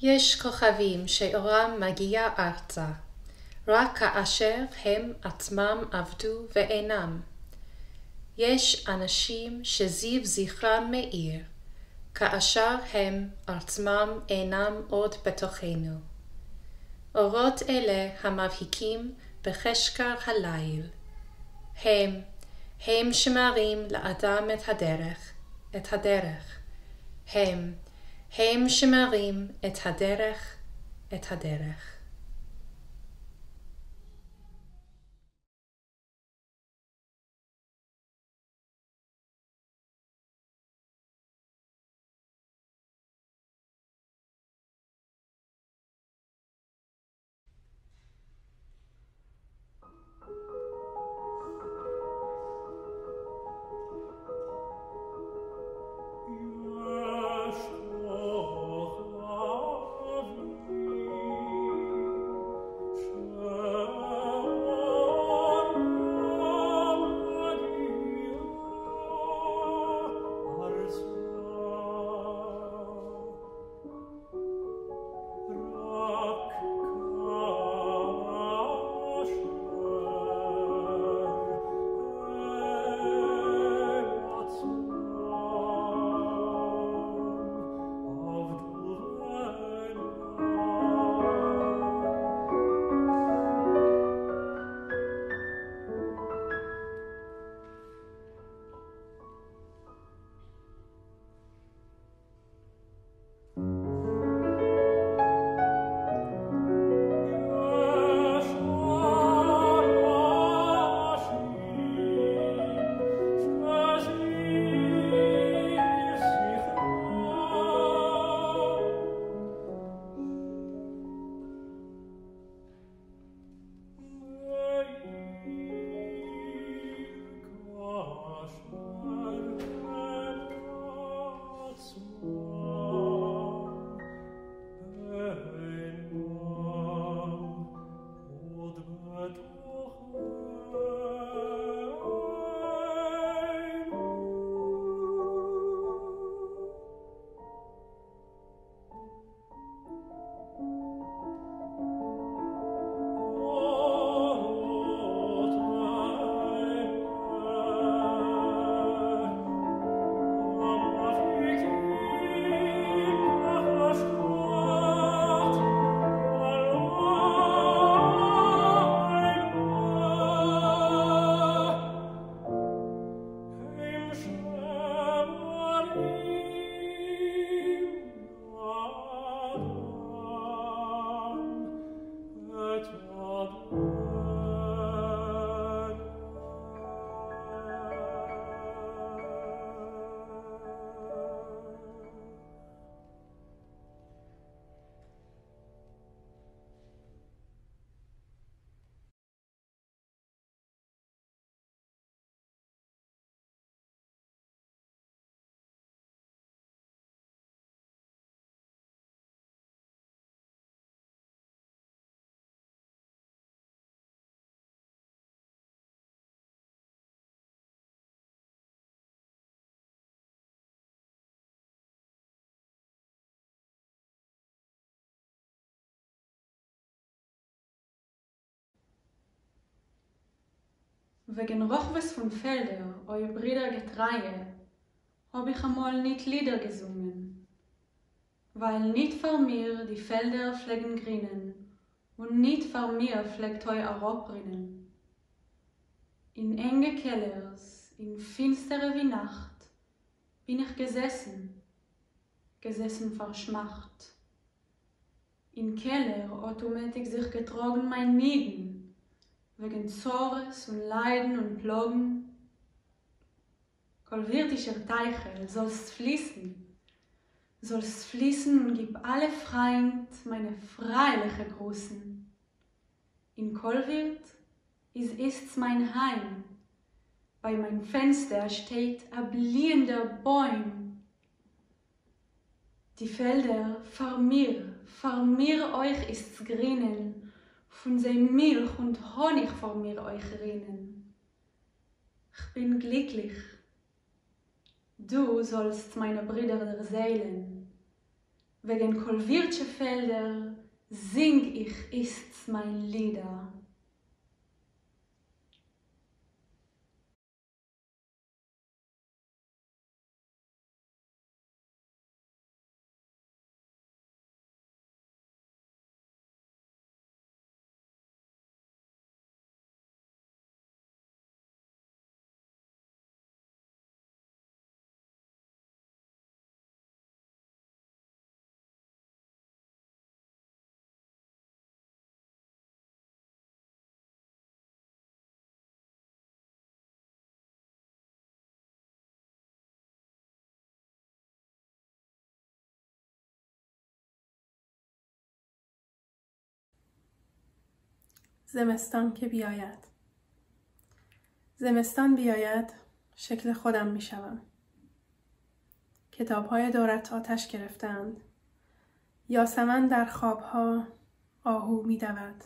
יש כוכבים שאורם מגיע ארצה, רק כאשר הם עצמם עבדו ואינם. יש אנשים שזיו זכרם מאיר, כאשר הם עצמם אינם עוד בתוכנו. אורות אלה המבהיקים בחשקר הליל. הם, הם שמראים לאדם את הדרך, את הדרך. הם, הם שמראים את הדרך, את הדרך. Wegen Rochwes von Felder, euer Brüder Getreie, hab ich einmal nicht Lieder gesungen, weil nicht vor mir die Felder pflegen grinnen und nicht vor mir pflegt euer Arop rinnen. In enge Kellers, in finstere wie Nacht, bin ich gesessen, gesessen vor Schmacht. In Keller automatik sich getrogen mein Nieden, wegen Zores und Leiden und Plogen. Kol wird ich er Teichel, sollst fließen, sollst fließen und gib alle Freind meine freiliche Grußen. In Kol wird, is ist's mein Heim, bei mein Fenster steht a blühender Bäum. Die Felder, vor mir, vor mir euch ist's grinnen, von sei Milch und Honig vor mir euch rinnen. Ich bin glücklich. Du sollst meine Brüder der Seelen, Wegen Kolvirtsche Felder sing ich ist's mein Lieder. زمستان که بیاید زمستان بیاید شکل خودم می شوم. کتاب های دورت آتش گرفتند. یاسمن در خوابها آهو می دود.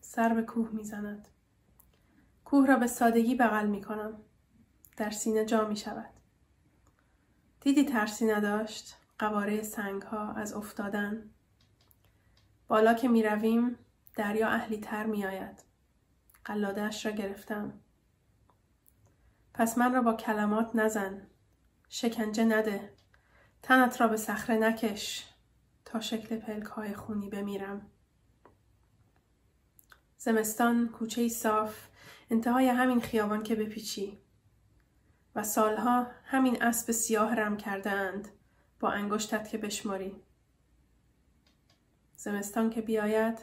سر به کوه می زند. کوه را به سادگی بغل می کنم. در سینه جا می شود. دیدی ترسی نداشت قواره سنگ ها از افتادن. بالا که می رویم دریا اهلی تر می آید. را گرفتم. پس من را با کلمات نزن. شکنجه نده. تنت را به صخره نکش تا شکل پلک های خونی بمیرم. زمستان کوچه صاف انتهای همین خیابان که بپیچی و سالها همین اسب سیاه رم کرده اند با انگشتت که بشماری. زمستان که بیاید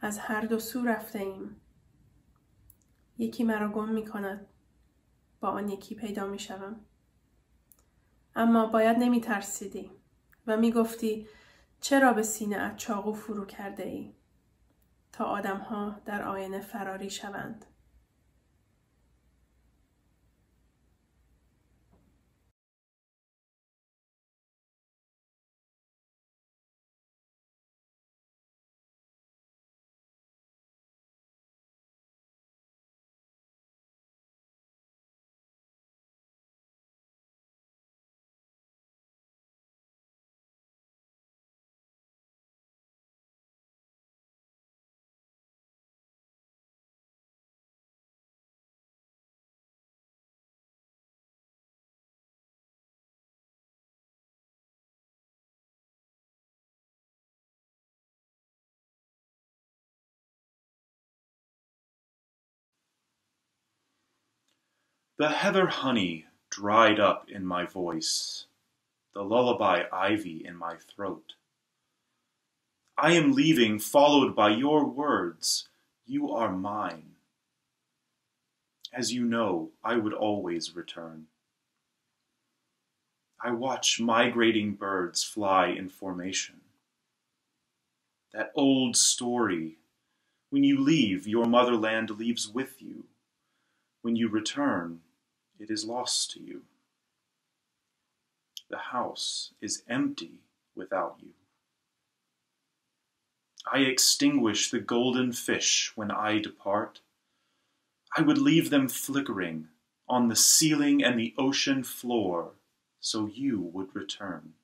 از هر دو سو رفته ایم. یکی مرا گم می کند. با آن یکی پیدا می شوم. اما باید نمی ترسیدی و می گفتی چرا به سینه ات چاقو فرو کرده ای تا آدم ها در آینه فراری شوند. The heather honey dried up in my voice, the lullaby ivy in my throat. I am leaving, followed by your words. You are mine. As you know, I would always return. I watch migrating birds fly in formation. That old story when you leave, your motherland leaves with you. When you return, it is lost to you. The house is empty without you. I extinguish the golden fish when I depart. I would leave them flickering on the ceiling and the ocean floor so you would return.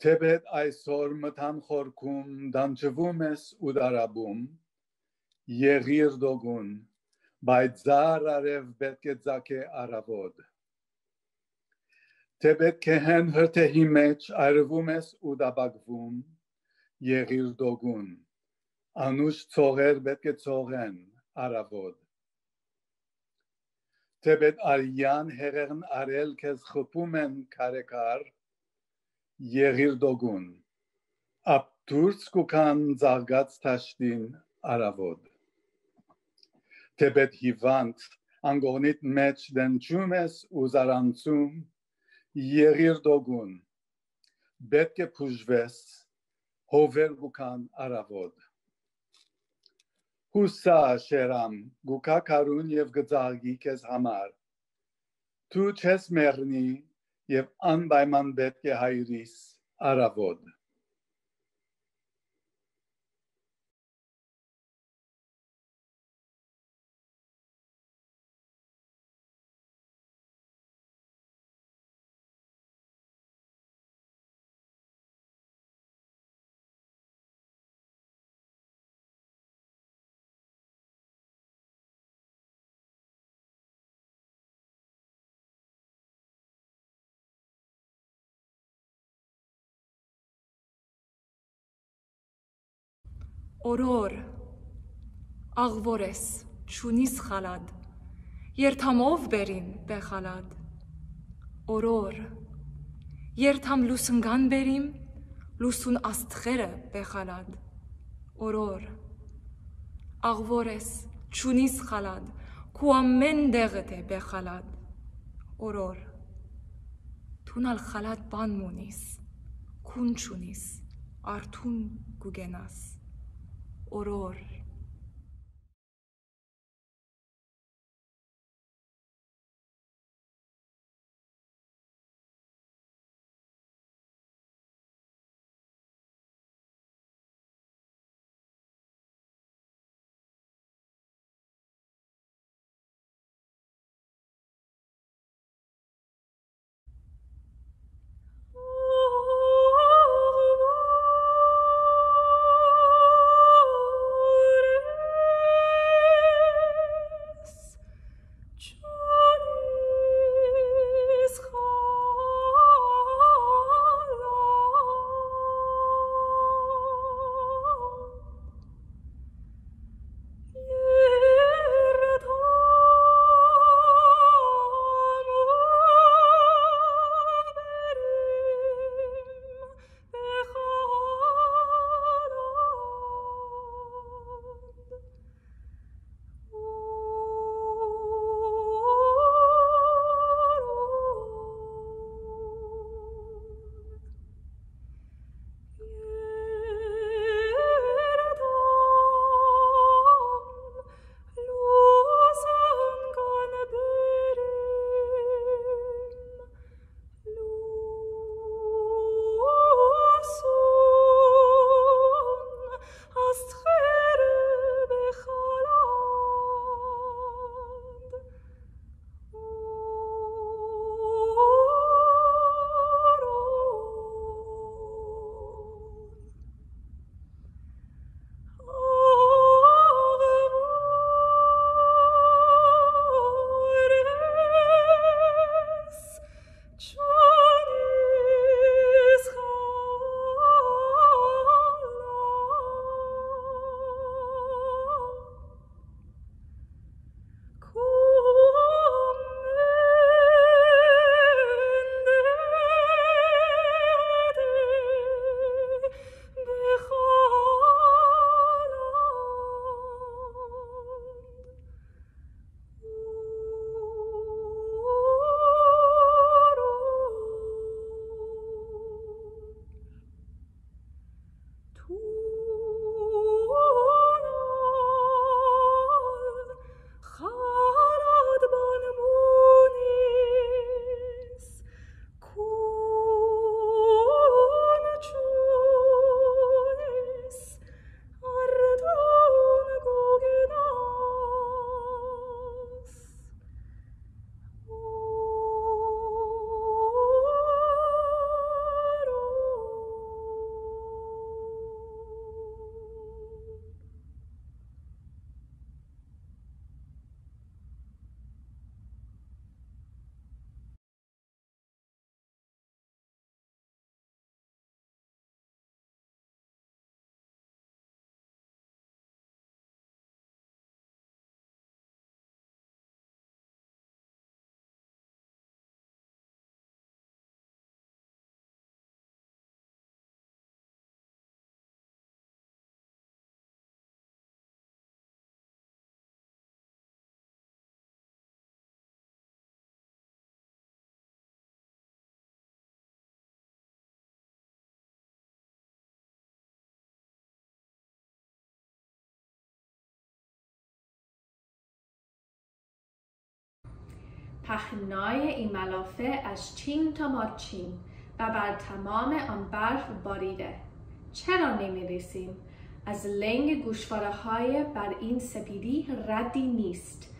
Tebet այսօր մտան խորքում դանջվում ես ու դարաբում եղիր դոգուն բայց զար արև պետք է ձակե արավոդ Tebet կհեն հրթեհի մեջ այրվում ես ու դաբակվում եղիր դոգուն անուշ ծողեր պետք է ծողեն արավոդ Tebet արյան հեղեղն արել քեզ խփում են քարեկար Եղիր դոգուն, ապ դուրս կուքան զարգած տաշտին արավոդ Տեբետ հիվանդ անգողնիտ մեջ դենջում ես ու զարանցում եղիր դոգուն պետք է փուժվես հովեր գուքան արավոդ Հուսա շերամ գուքա կարուն եւ գծաղի քեզ համար Դու չես մեռնի եւ անպայման պետք է հայրիս արավոդ օրոր աղվորես ճունիս խալադ երթամով բերին բեխալադ օրոր երթամ լուսնգան բերիմ լուսուն աստղերը բեխալադ օրոր աղվորես ճունիս խալադ քու ամեն դեղդ է բեխալադ օրոր թունալ խալադ բան մունիս քուն ճունիս արթուն գուգենաս horror. پهنای این ملافه از چین تا ماچین و بر تمام آن برف باریده. چرا نمی ریسیم؟ از لنگ گوشواره های بر این سپیدی ردی نیست.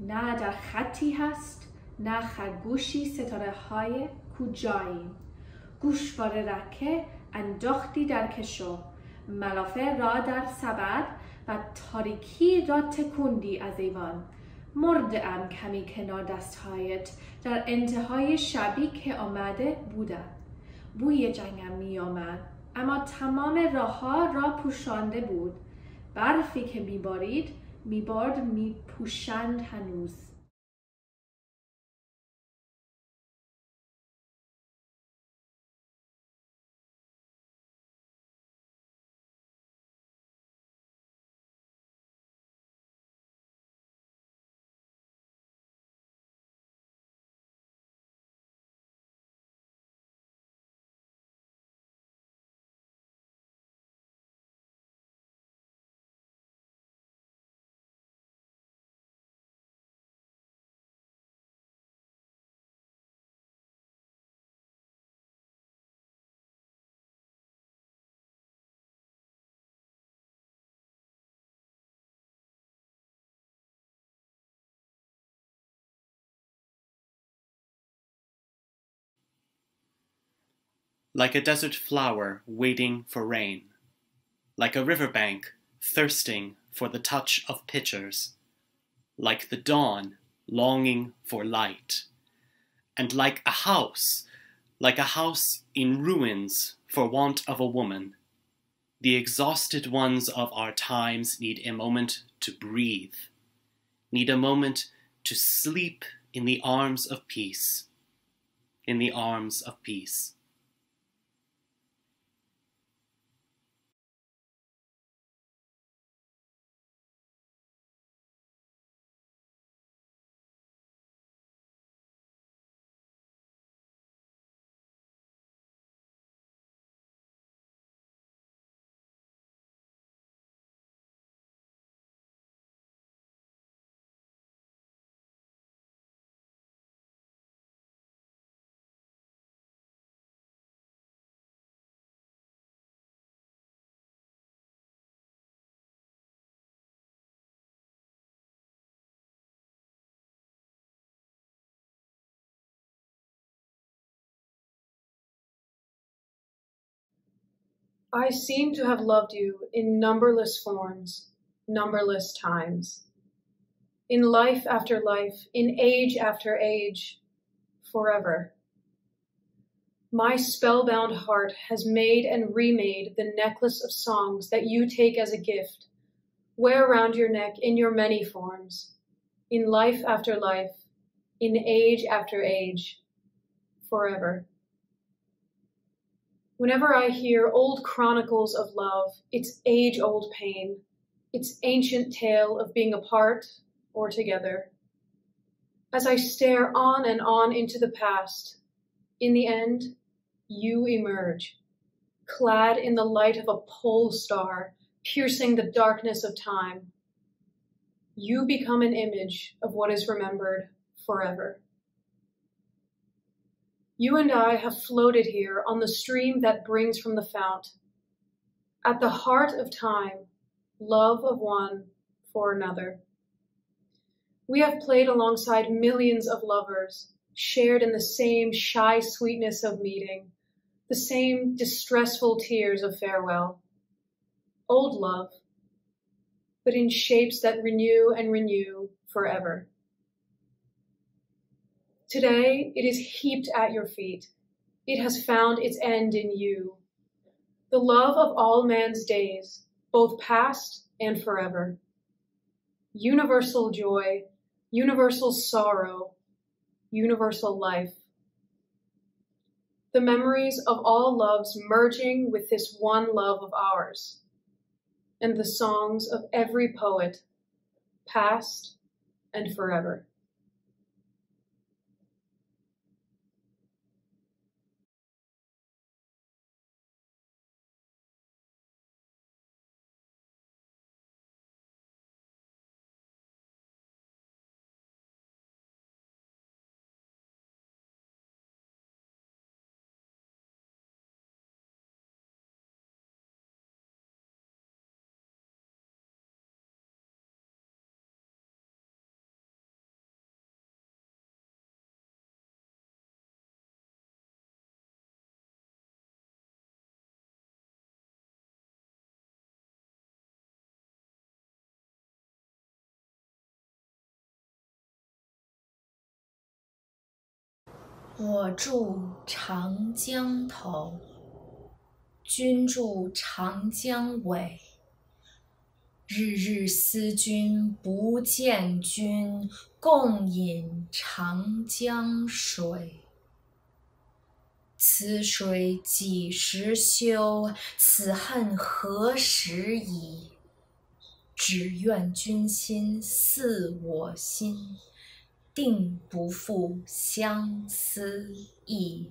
نه در خطی هست نه خرگوشی ستاره های کجاییم گوشواره رکه انداختی در کشو. ملافه را در سبد و تاریکی را تکوندی از ایوان. ام کمی کنار دستهایت. در انتهای شبی که آمده بودم. بوی جنگم می آمد اما تمام راه ها را پوشانده بود. برفی که میبارید میبارد میپوشند هنوز. Like a desert flower waiting for rain, like a riverbank thirsting for the touch of pitchers, like the dawn longing for light, and like a house, like a house in ruins for want of a woman. The exhausted ones of our times need a moment to breathe, need a moment to sleep in the arms of peace, in the arms of peace. I seem to have loved you in numberless forms, numberless times. In life after life, in age after age, forever. My spellbound heart has made and remade the necklace of songs that you take as a gift, wear around your neck in your many forms, in life after life, in age after age, forever. Whenever I hear old chronicles of love, its age old pain, its ancient tale of being apart or together, as I stare on and on into the past, in the end, you emerge, clad in the light of a pole star, piercing the darkness of time. You become an image of what is remembered forever. You and I have floated here on the stream that brings from the fount. At the heart of time, love of one for another. We have played alongside millions of lovers, shared in the same shy sweetness of meeting, the same distressful tears of farewell. Old love, but in shapes that renew and renew forever. Today it is heaped at your feet. It has found its end in you. The love of all man's days, both past and forever. Universal joy, universal sorrow, universal life. The memories of all loves merging with this one love of ours, and the songs of every poet, past and forever. 我住长江头，君住长江尾。日日思君不见君，共饮长江水。此水几时休？此恨何时已？只愿君心似我心。定不负相思意。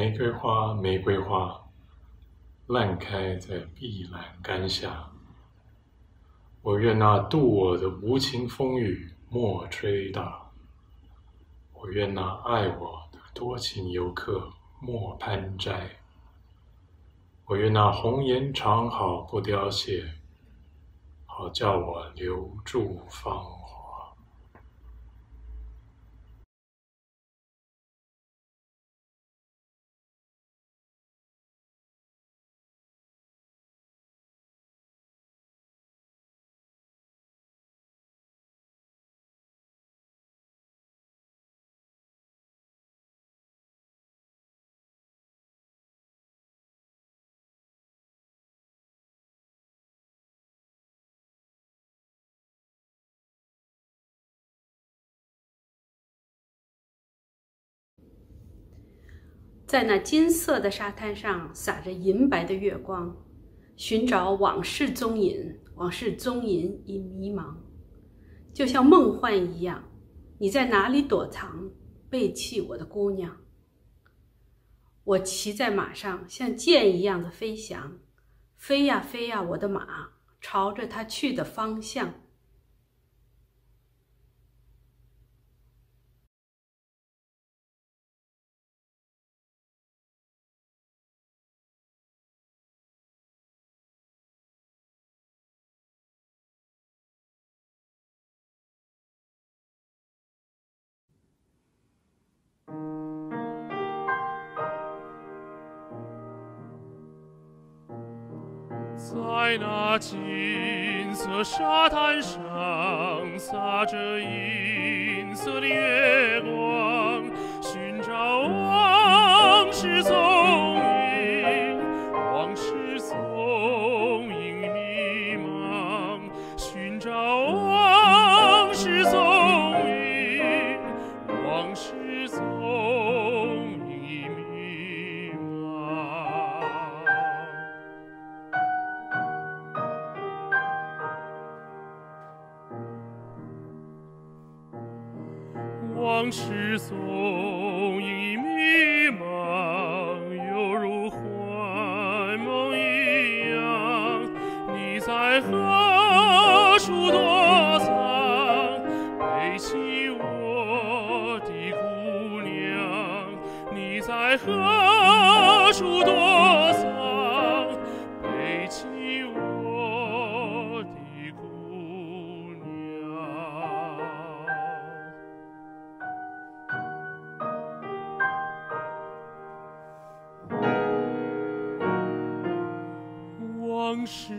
玫瑰花，玫瑰花，烂开在碧栏杆下。我愿那渡我的无情风雨莫吹打，我愿那爱我的多情游客莫攀摘，我愿那红颜长好不凋谢，好叫我留住芳华。在那金色的沙滩上洒着银白的月光，寻找往事踪影，往事踪影已迷茫，就像梦幻一样。你在哪里躲藏？背弃我的姑娘。我骑在马上，像箭一样的飞翔，飞呀飞呀，我的马朝着它去的方向。金色沙滩上洒着银色的月光，寻找往事踪是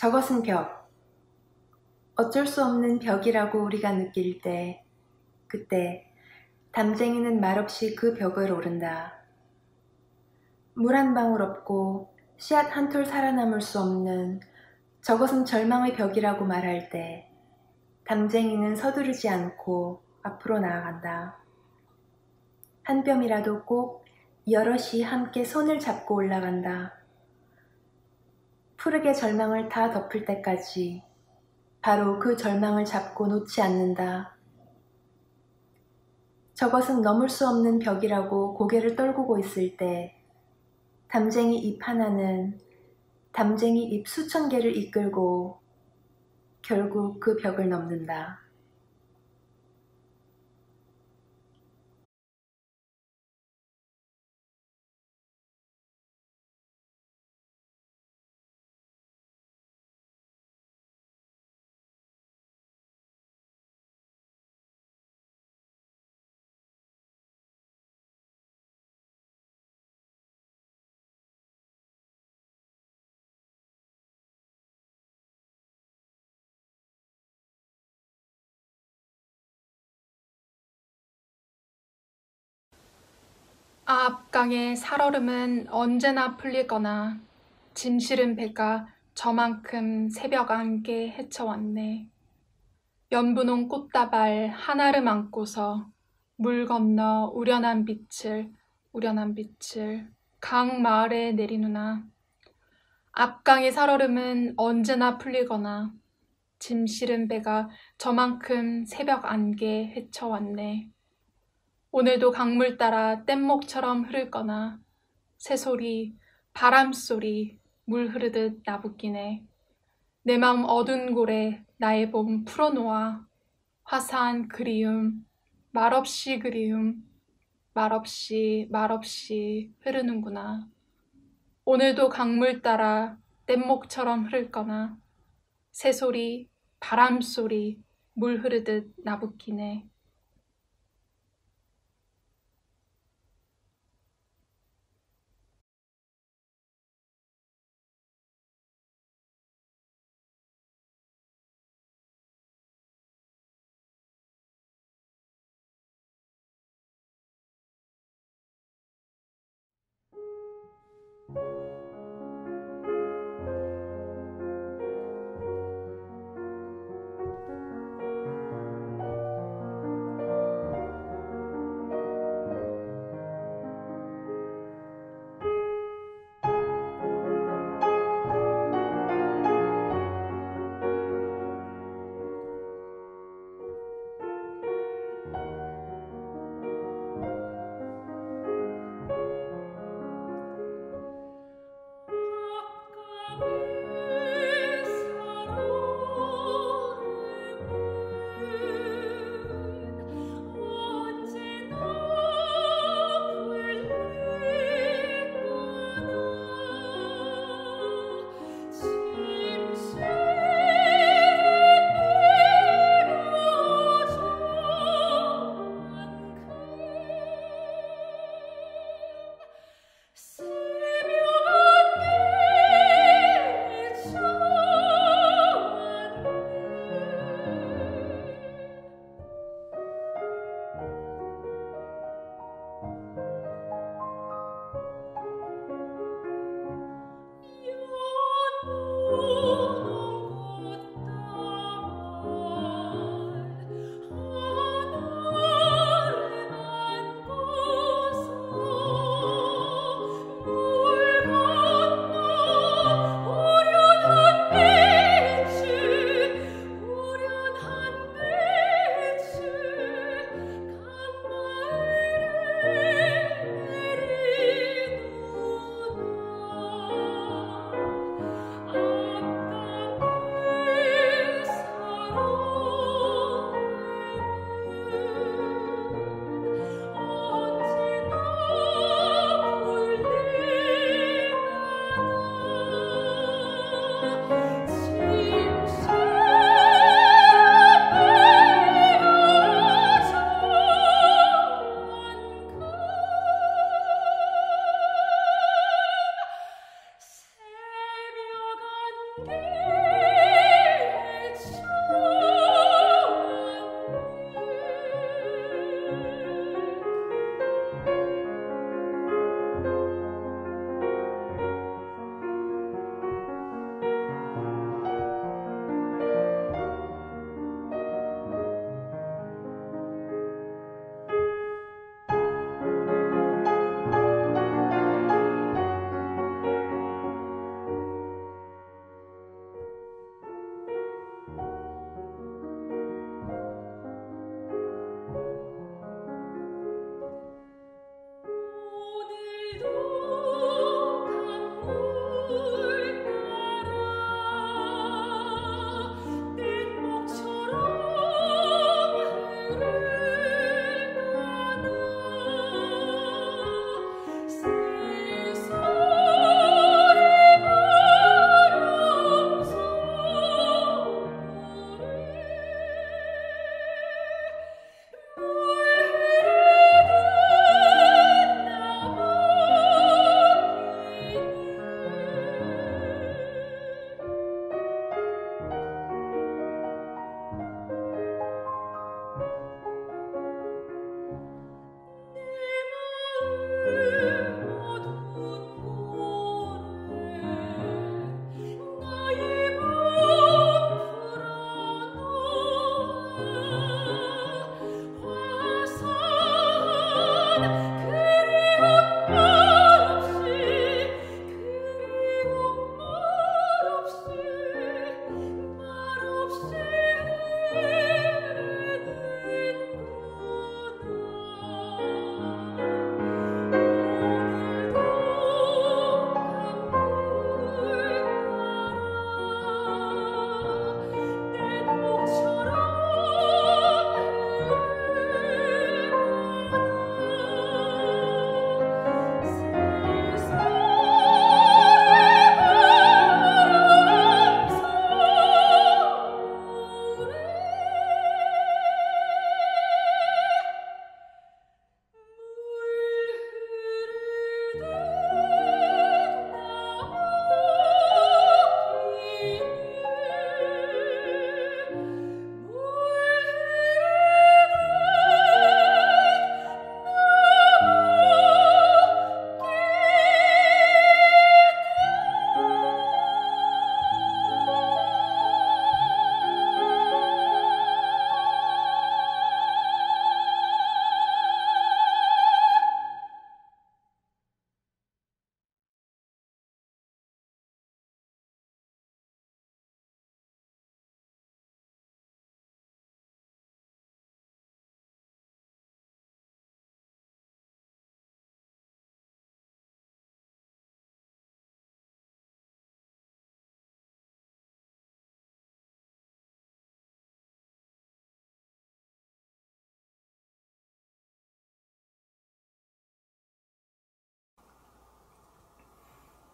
저것은 벽. 어쩔 수 없는 벽이라고 우리가 느낄 때, 그때 담쟁이는 말없이 그 벽을 오른다. 물 한 방울 없고 씨앗 한 톨 살아남을 수 없는 저것은 절망의 벽이라고 말할 때, 담쟁이는 서두르지 않고 앞으로 나아간다. 한 뼘이라도 꼭 여럿이 함께 손을 잡고 올라간다. 푸르게 절망을 다 덮을 때까지 바로 그 절망을 잡고 놓지 않는다. 저것은 넘을 수 없는 벽이라고 고개를 떨구고 있을 때 담쟁이 잎 하나는 담쟁이 잎 수천 개를 이끌고 결국 그 벽을 넘는다. 앞강의 살얼음은 언제나 풀리거나 짐 실은 배가 저만큼 새벽 안개 헤쳐왔네. 연분홍 꽃다발 하나를 안고서 물 건너 우련한 빛을 우련한 빛을 강 마을에 내리누나 앞강의 살얼음은 언제나 풀리거나 짐 실은 배가 저만큼 새벽 안개 헤쳐왔네. 오늘도 강물 따라 뗏목처럼 흐를 거나 새소리, 바람소리, 물 흐르듯 나붓기네. 내 마음 어두운 골에 나의 봄 풀어놓아 화사한 그리움, 말없이 그리움, 말없이 말없이 흐르는구나. 오늘도 강물 따라 뗏목처럼 흐를 거나 새소리, 바람소리, 물 흐르듯 나붓기네.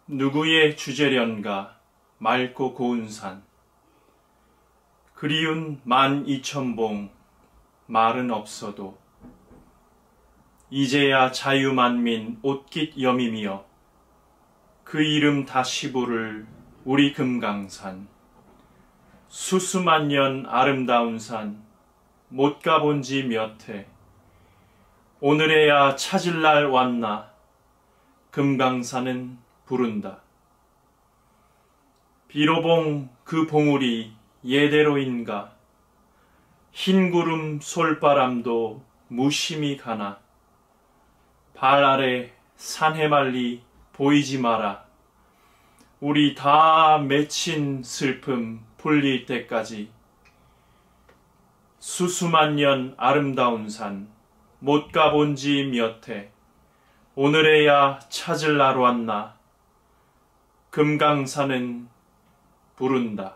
누구의 주제련가 맑고 고운 산? 그리운 만 이천봉 말은 없어도. 이제야 자유만민 옷깃 여밈이여 그 이름 다시 부를 우리 금강산. 수수만 년 아름다운 산 못 가본 지 몇 해. 오늘에야 찾을 날 왔나? 금강산은 부른다. 비로봉 그 봉우리 예대로인가? 흰 구름 솔바람도 무심히 가나? 발 아래 산해말리 보이지 마라. 우리 다 맺힌 슬픔 풀릴 때까지. 수수만 년 아름다운 산 못 가본 지 몇 해. 오늘에야 찾을 날 왔나 금강산은 부른다.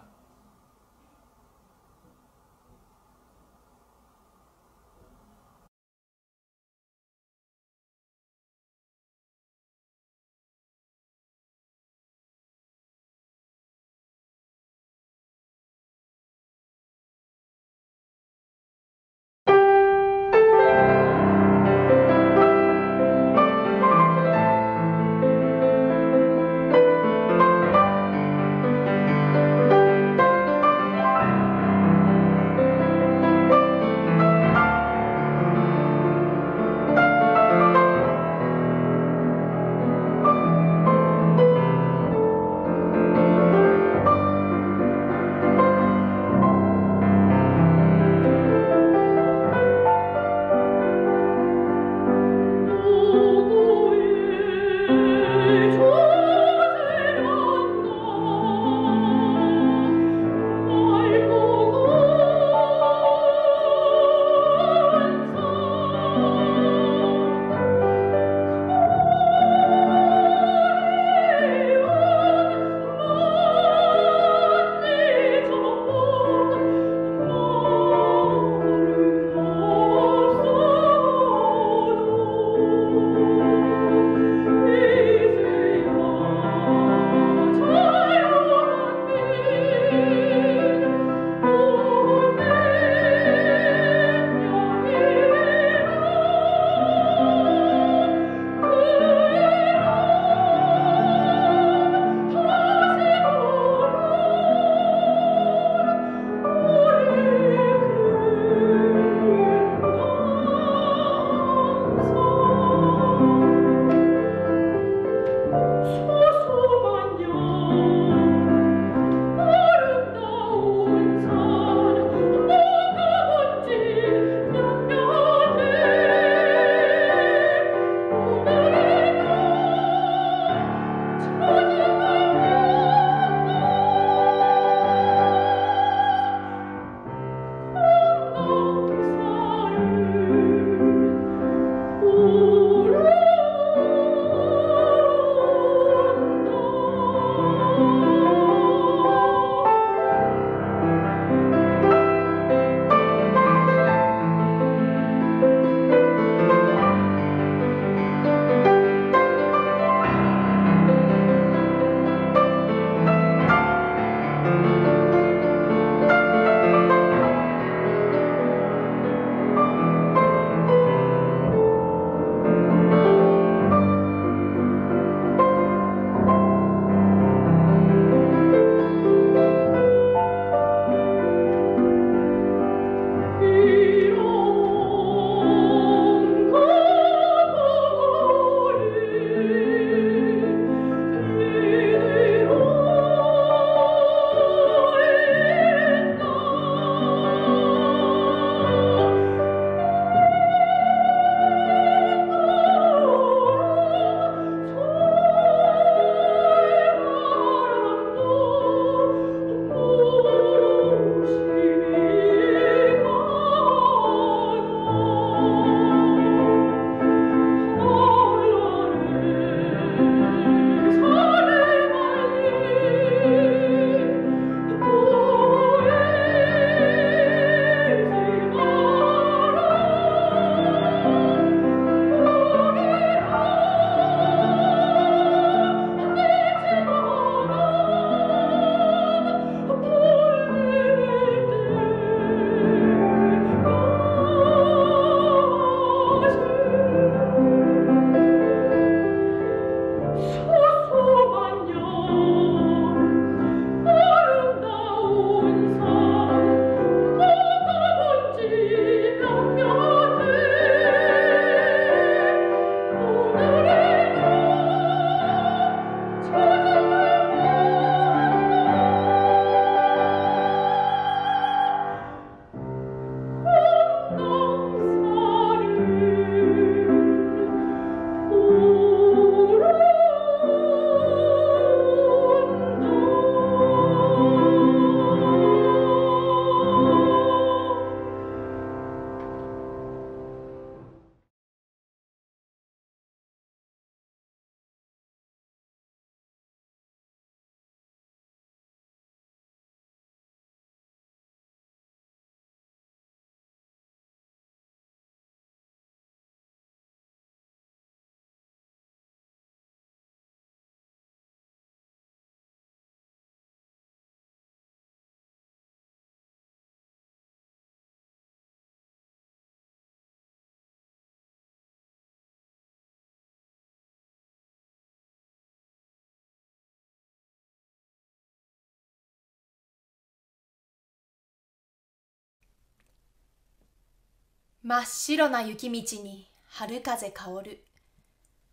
真っ白な雪道に春風香る。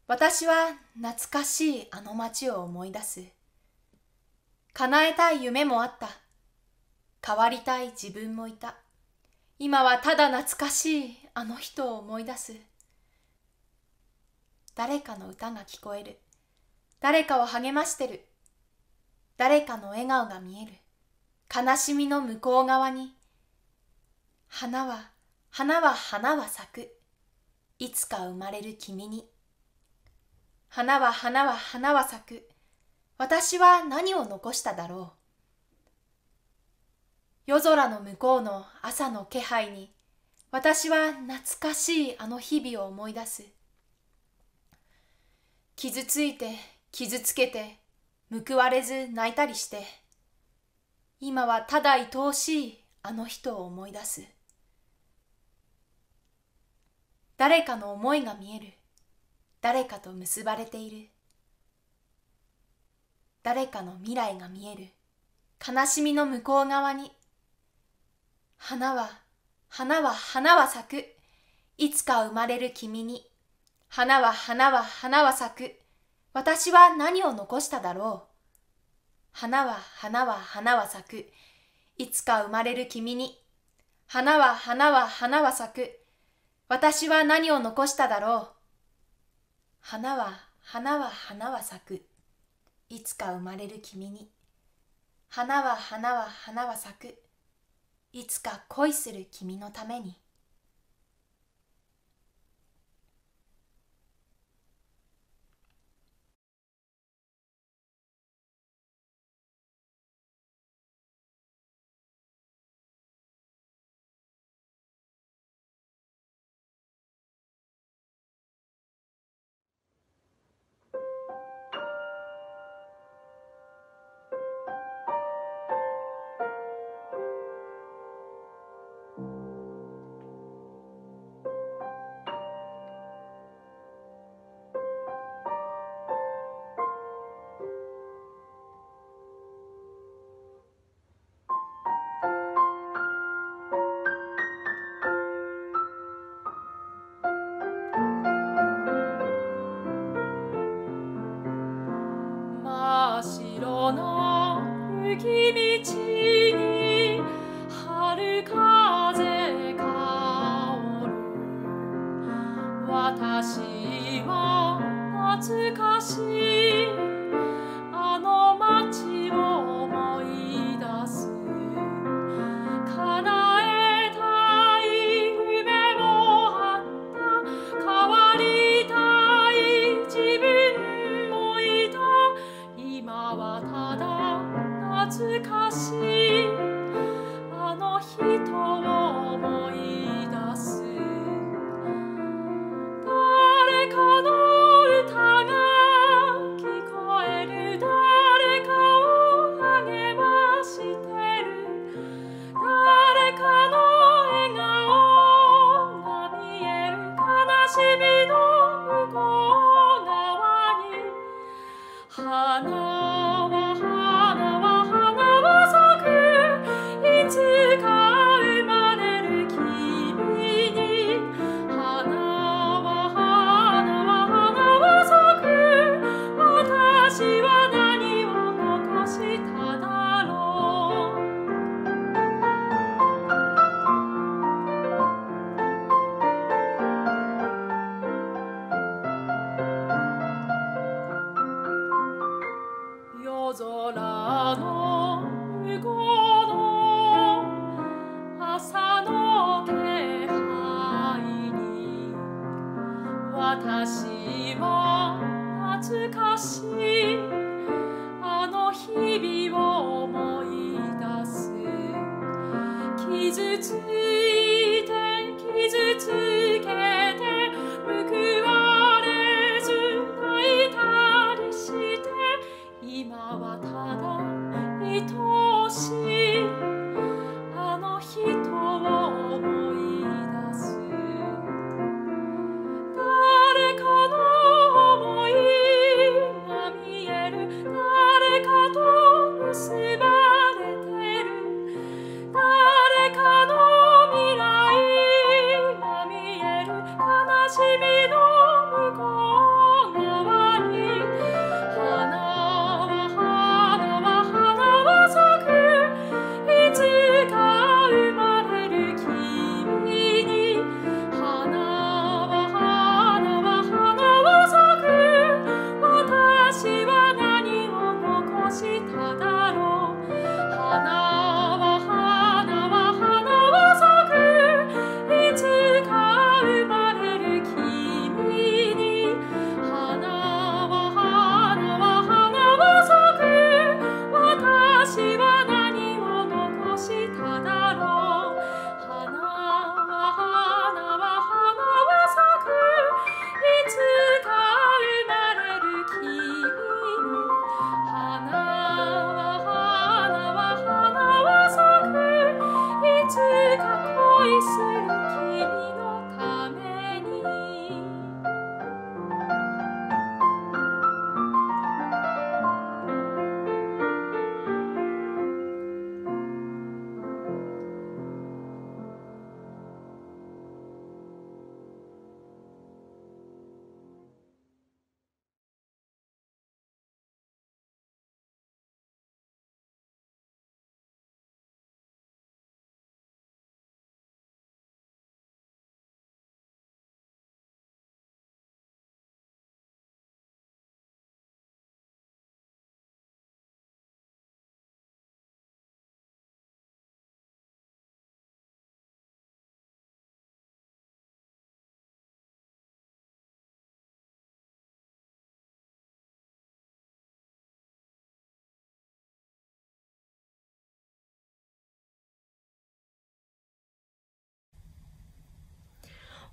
私は懐かしいあの街を思い出す。叶えたい夢もあった。変わりたい自分もいた。今はただ懐かしいあの人を思い出す。誰かの歌が聞こえる。誰かを励ましてる。誰かの笑顔が見える。悲しみの向こう側に。花は、花は花は咲く。いつか生まれる君に。花は花は花は咲く。私は何を残しただろう。夜空の向こうの朝の気配に、私は懐かしいあの日々を思い出す。傷ついて、傷つけて、報われず泣いたりして、今はただ愛おしいあの人を思い出す。誰かの思いが見える。誰かと結ばれている。誰かの未来が見える。悲しみの向こう側に。花は、花は花は咲く。いつか生まれる君に。花は花は花は咲く。私は何を残しただろう。花は花は花は咲く。いつか生まれる君に。花は花は花は咲く。私は何を残しただろう。花は花は花は咲く。いつか生まれる君に。花は花は花は咲く。いつか恋する君のために。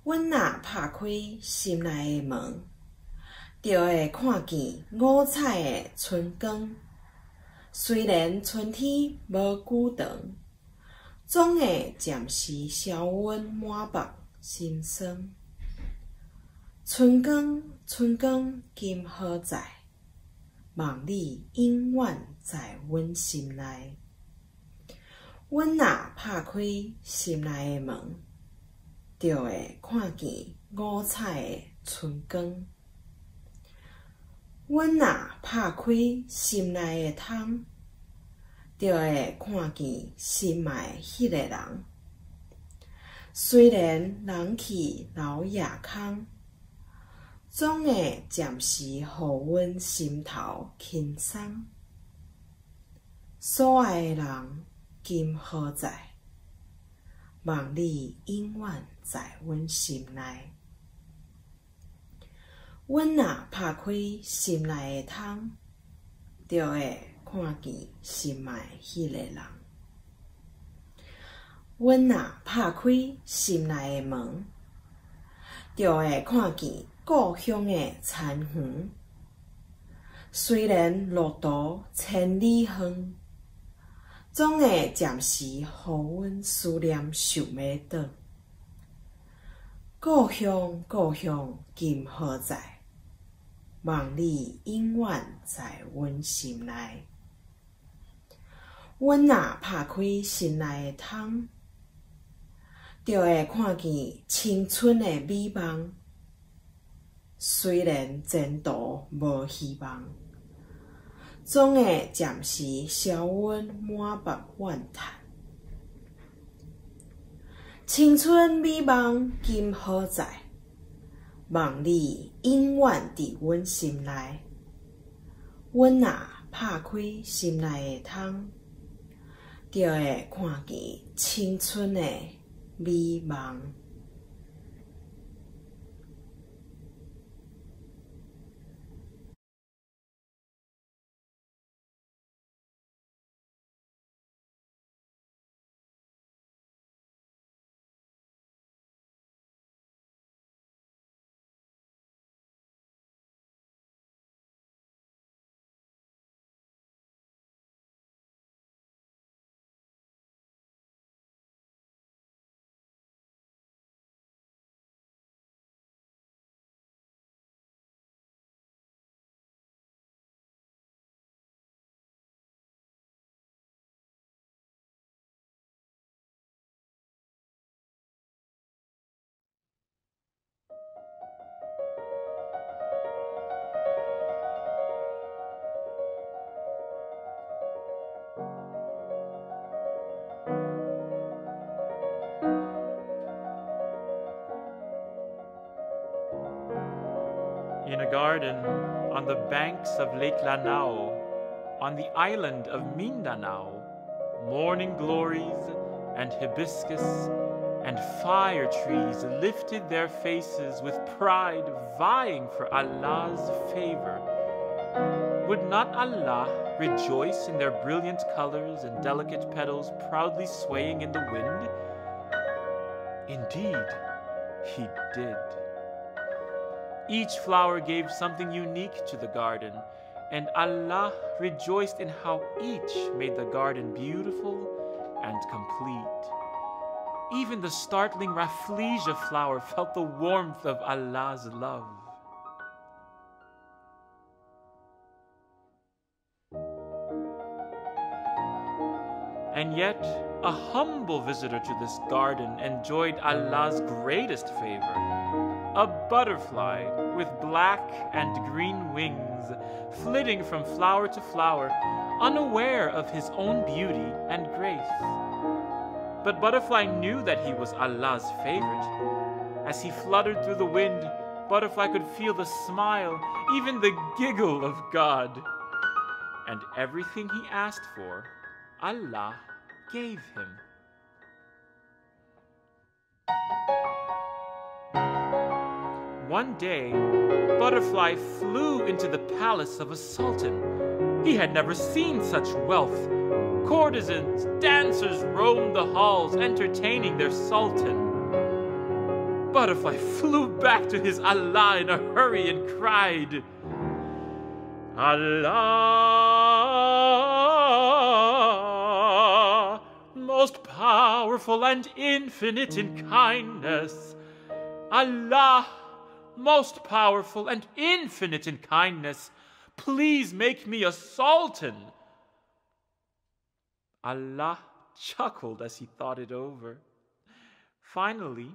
阮若拍开心内的门，就会看见五彩的春光。虽然春天无久长，总会暂时消阮满腹心酸。春光，春光，今何在？望你永远在阮心内。阮若拍开心内的门，就会看见五彩的春光。阮若拍开心内的窗，就会看见心爱迄个人。虽然人去楼也空。总会暂时，互阮心头轻松。所爱的人，今何在？望你永远在阮心内。阮若拍开心内的窗，就会看见心爱迄个人。阮若拍开心内的门，就会看见。故乡的田园，虽然路途千里远，总会暂时互阮思念想要倒。故乡，故乡，今何在？望你永远在阮心内。阮若拍开心内的窗，就会看见青春的美梦。虽然前途无希望，总会暂时消阮满腹怨叹。青春美梦今何在？望你永远伫阮心内。阮若拍开心内的窗，就会看见青春的美梦。Garden on the banks of Lake Lanao, on the island of Mindanao, morning glories and hibiscus and fire trees lifted their faces with pride, vying for Allah's favor. Would not Allah rejoice in their brilliant colors and delicate petals proudly swaying in the wind? Indeed, He did. Each flower gave something unique to the garden, and Allah rejoiced in how each made the garden beautiful and complete. Even the startling Rafflesia flower felt the warmth of Allah's love. And yet, a humble visitor to this garden enjoyed Allah's greatest favor. A butterfly with black and green wings, flitting from flower to flower, unaware of his own beauty and grace. But Butterfly knew that he was Allah's favorite. As he fluttered through the wind, Butterfly could feel the smile, even the giggle of God. And everything he asked for, Allah gave him. One day, Butterfly flew into the palace of a sultan. He had never seen such wealth. Courtesans, dancers roamed the halls, entertaining their sultan. Butterfly flew back to his Allah in a hurry and cried, Allah, powerful and infinite in kindness. Allah, most powerful and infinite in kindness, please make me a sultan. Allah chuckled as he thought it over. Finally,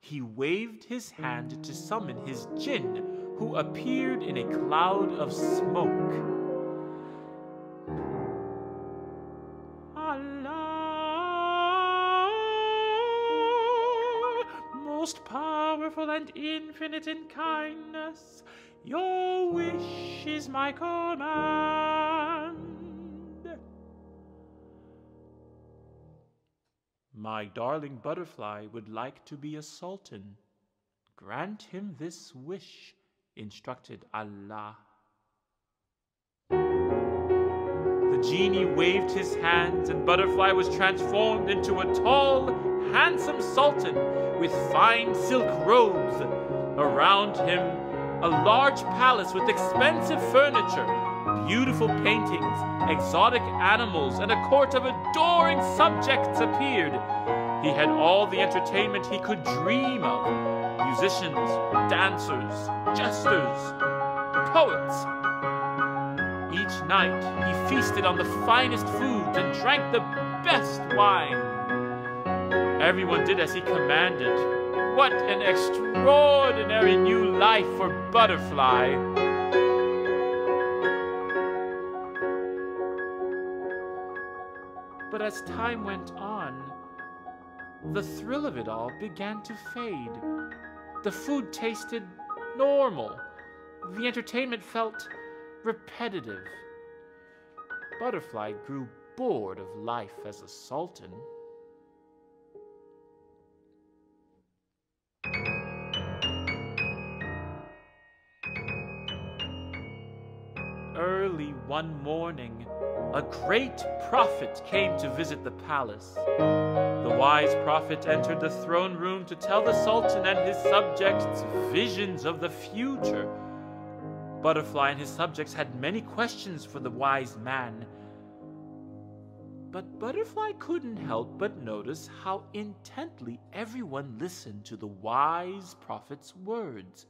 he waved his hand to summon his jinn, who appeared in a cloud of smoke. And infinite in kindness, your wish is my command. My darling butterfly would like to be a sultan. Grant him this wish, instructed Allah. The genie waved his hands, and Butterfly was transformed into a tall, handsome sultan with fine silk robes. Around him, a large palace with expensive furniture, beautiful paintings, exotic animals, and a court of adoring subjects appeared. He had all the entertainment he could dream of musicians, dancers, jesters, poets. Each night he feasted on the finest foods and drank the best wine. Everyone did as he commanded. What an extraordinary new life for Butterfly! But as time went on, the thrill of it all began to fade. The food tasted normal. The entertainment felt repetitive. Butterfly grew bored of life as a sultan. One morning, a great prophet came to visit the palace. The wise prophet entered the throne room to tell the sultan and his subjects visions of the future. Butterfly and his subjects had many questions for the wise man. But Butterfly couldn't help but notice how intently everyone listened to the wise prophet's words.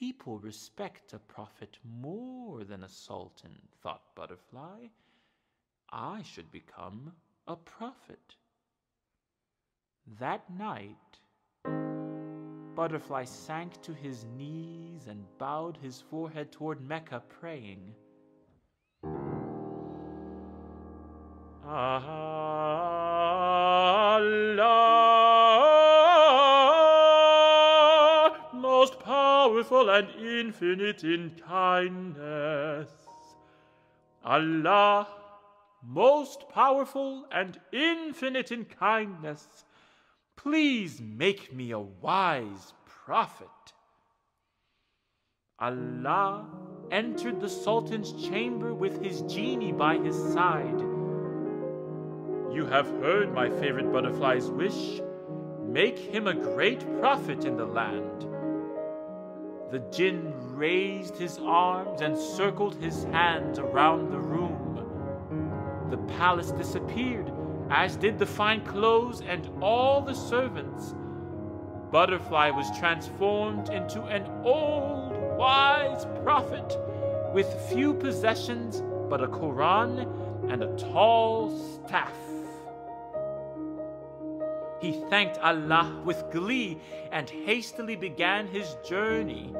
People respect a prophet more than a sultan, thought Butterfly. I should become a prophet. That night, Butterfly sank to his knees and bowed his forehead toward Mecca, praying. Allah, powerful and infinite in kindness. Allah, most powerful and infinite in kindness. Please make me a wise prophet. Allah entered the Sultan's chamber with his genie by his side. You have heard my favorite butterfly's wish. Make him a great prophet in the land. The jinn raised his arms and circled his hands around the room. The palace disappeared, as did the fine clothes and all the servants. Butterfly was transformed into an old, wise prophet with few possessions but a Koran and a tall staff. He thanked Allah with glee and hastily began his journey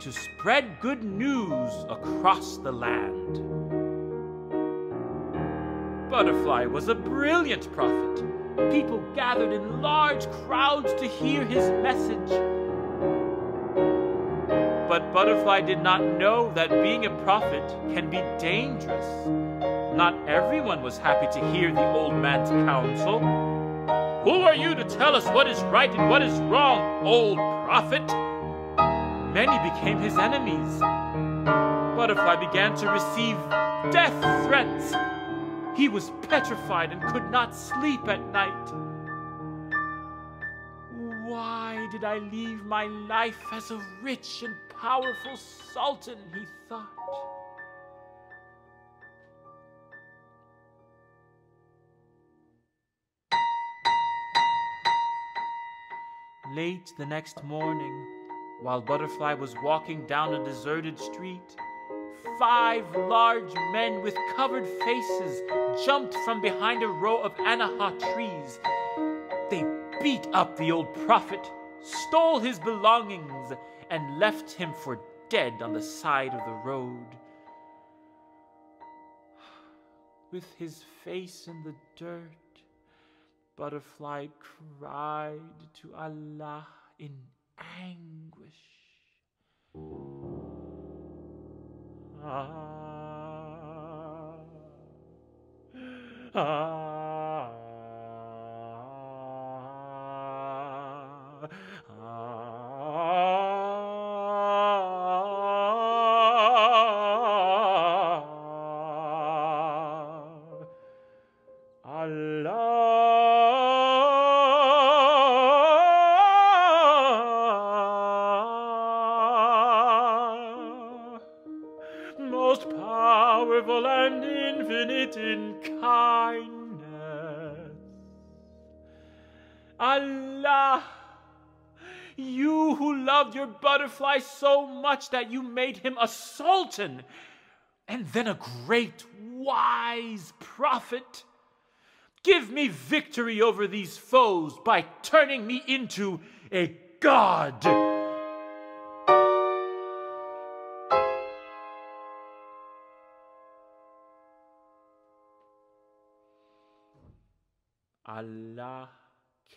to spread good news across the land. Butterfly was a brilliant prophet. People gathered in large crowds to hear his message. But Butterfly did not know that being a prophet can be dangerous. Not everyone was happy to hear the old man's counsel. Who are you to tell us what is right and what is wrong, old prophet? Many became his enemies. Butterfly began to receive death threats. He was petrified and could not sleep at night. Why did I leave my life as a rich and powerful sultan? He thought. Late the next morning, while Butterfly was walking down a deserted street, five large men with covered faces jumped from behind a row of anaha trees. They beat up the old prophet, stole his belongings, and left him for dead on the side of the road. With his face in the dirt, Butterfly cried to Allah in anguish. Ah, ah, butterfly so much that you made him a sultan and then a great wise prophet. Give me victory over these foes by turning me into a god. Allah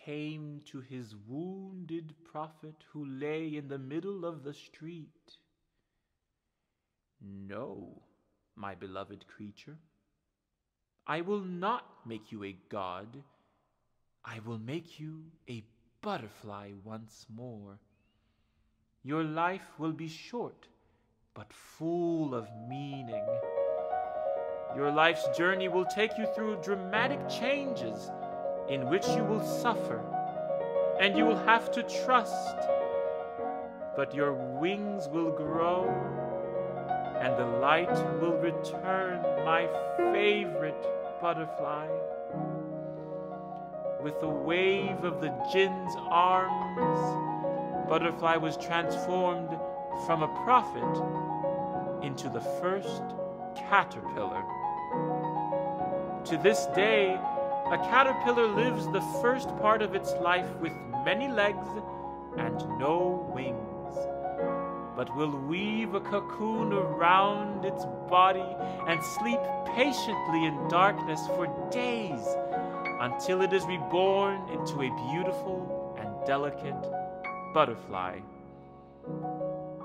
came to his wounded prophet who lay in the middle of the street. No, my beloved creature, I will not make you a god. I will make you a butterfly once more. Your life will be short, but full of meaning. Your life's journey will take you through dramatic changes in which you will suffer and you will have to trust. But your wings will grow and the light will return, my favorite butterfly. With a wave of the jinn's arms, Butterfly was transformed from a prophet into the first caterpillar. To this day, a caterpillar lives the first part of its life with many legs and no wings, but will weave a cocoon around its body and sleep patiently in darkness for days until it is reborn into a beautiful and delicate butterfly.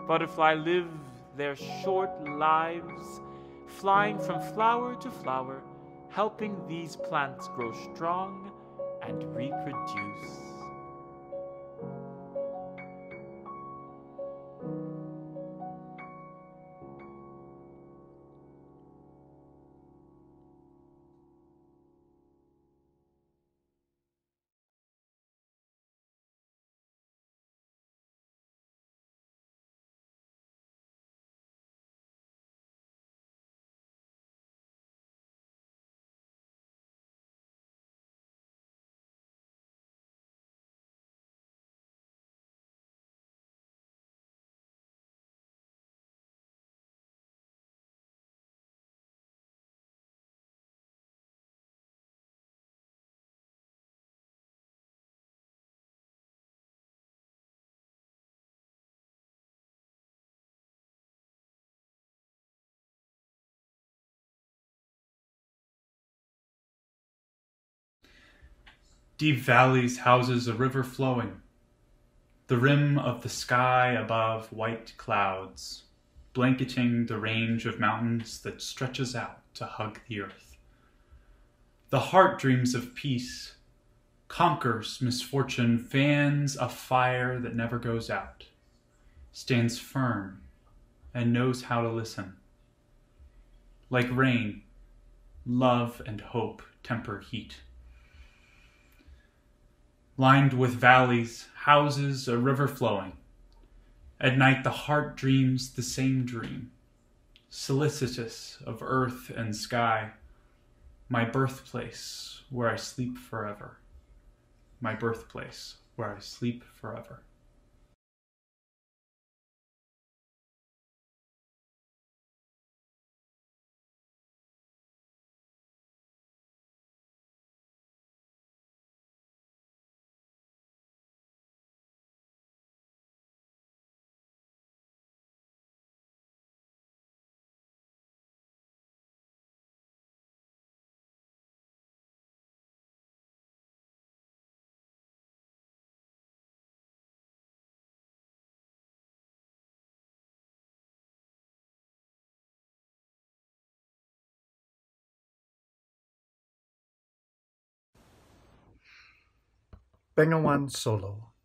Butterfly live their short lives flying from flower to flower, helping these plants grow strong and reproduce. Deep valleys houses a river flowing. The rim of the sky above white clouds, blanketing the range of mountains that stretches out to hug the earth. The heart dreams of peace, conquers misfortune, fans a fire that never goes out, stands firm, and knows how to listen. Like rain, love and hope temper heat. Lined with valleys, houses, a river flowing. At night the heart dreams the same dream, solicitous of earth and sky, my birthplace where I sleep forever, my birthplace where I sleep forever. Bengawan solo,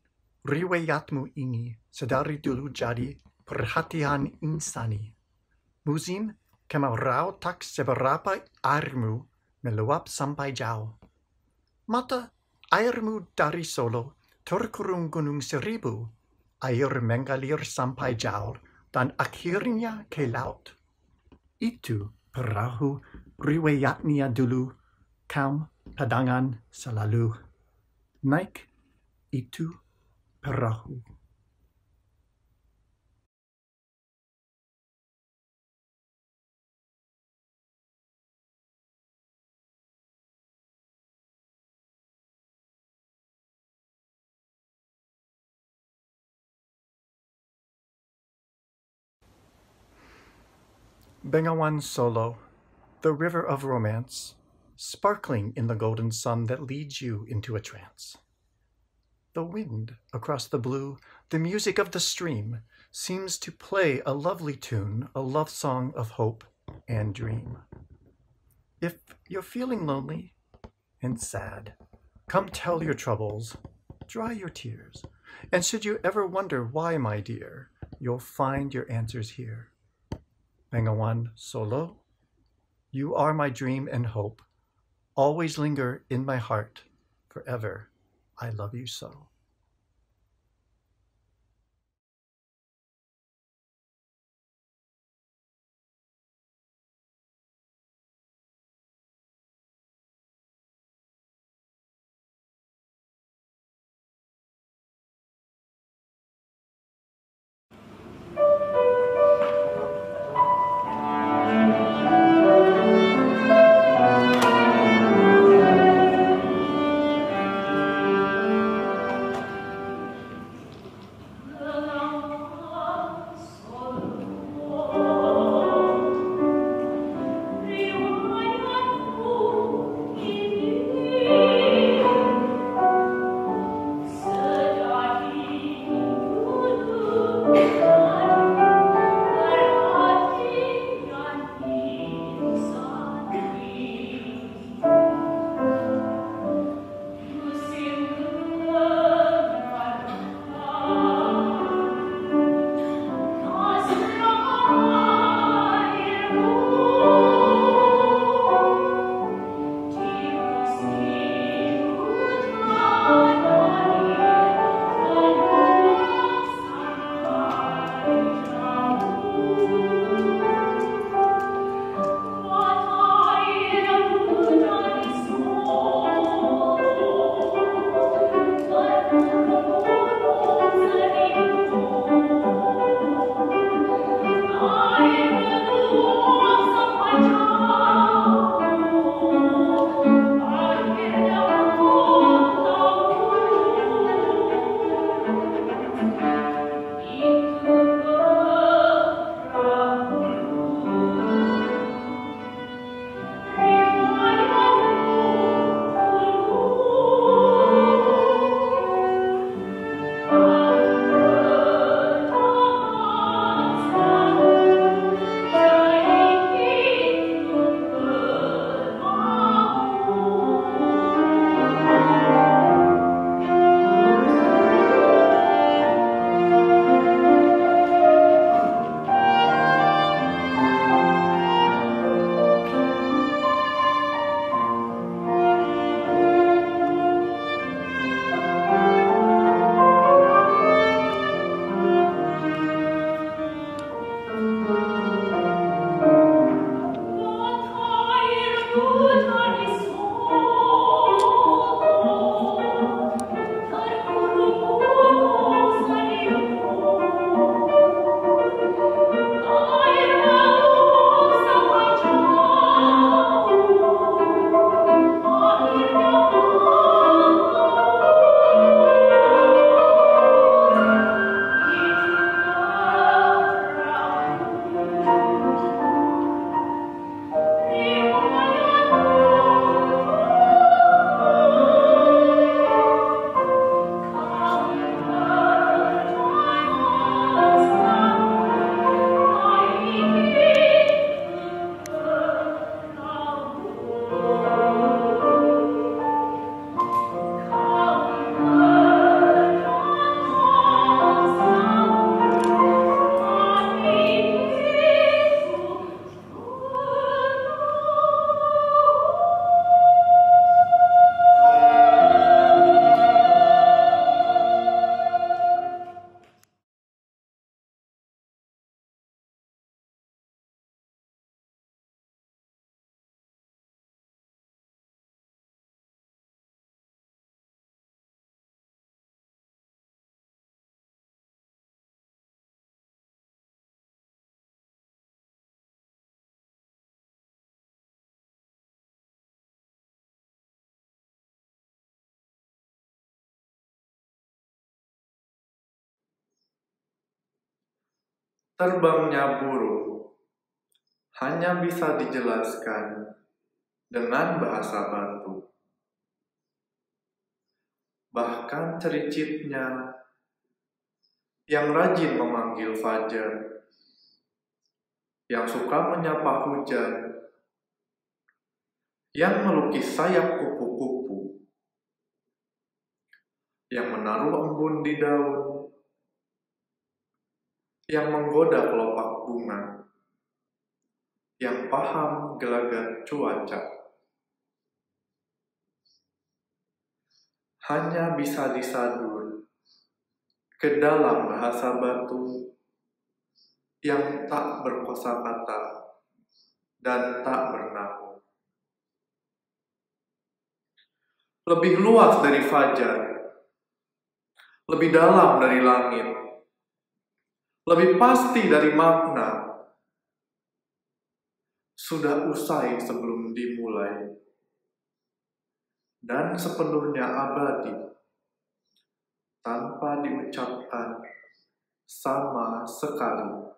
riveyatmu ini, sedari dulu jadi, perhatian insani. Musim, kema rau tak seberapa armu, meluap sampai jauh. Mata, airmu dari solo, terkurung gunung seribu, air mengalir sampai jauh, dan akhirnya ke laut. Itu perahu riwayatnya dulu, kaum padangan selalu. Naik itu perahu. Bengawan Solo, the river of romance, sparkling in the golden sun that leads you into a trance. The wind across the blue, the music of the stream, seems to play a lovely tune, a love song of hope and dream. If you're feeling lonely and sad, come tell your troubles, dry your tears, and should you ever wonder why, my dear, you'll find your answers here. Bengawan Solo, you are my dream and hope. Always linger in my heart forever. I love you so. Terbangnya burung hanya bisa dijelaskan dengan bahasa batu. Bahkan cericitnya yang rajin memanggil fajar, yang suka menyapa hujan, yang melukis sayap kupu-kupu, yang menaruh embun di daun, yang menggoda kelopak bunga, yang paham gelagat cuaca. Hanya bisa disadur ke dalam bahasa batu yang tak berkosakata dan tak bernaung. Lebih luas dari fajar, lebih dalam dari langit, lebih pasti dari makna, sudah usai sebelum dimulai, dan sepenuhnya abadi, tanpa diucapkan sama sekali.